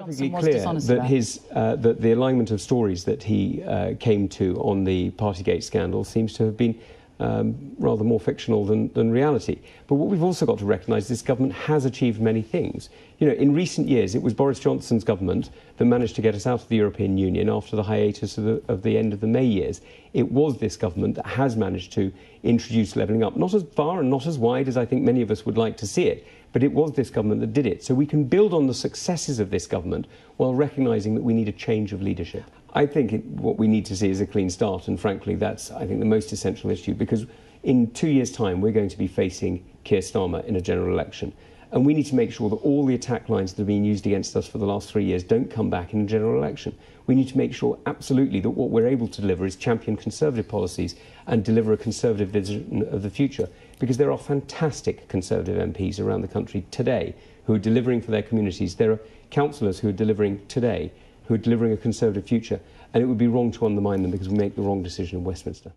perfectly clear that his uh, that the alignment of stories that he uh, came to on the Partygate scandal seems to have been um, rather more fictional than, than reality. But what we've also got to recognise, is this government has achieved many things. You know, in recent years, it was Boris Johnson's government that managed to get us out of the European Union after the hiatus of the, of the end of the May years. It was this government that has managed to introduce levelling up, not as far and not as wide as I think many of us would like to see it, but it was this government that did it. So we can build on the successes of this government while recognising that we need a change of leadership. I think it, what we need to see is a clean start, and frankly, that's, I think, the most essential issue because in two years' time, we're going to be facing Keir Starmer in a general election. And we need to make sure that all the attack lines that have been used against us for the last three years don't come back in a general election. We need to make sure absolutely that what we're able to deliver is champion conservative policies and deliver a conservative vision of the future. Because there are fantastic conservative MPs around the country today who are delivering for their communities. There are councillors who are delivering today, who are delivering a conservative future. And it would be wrong to undermine them because we make the wrong decision in Westminster.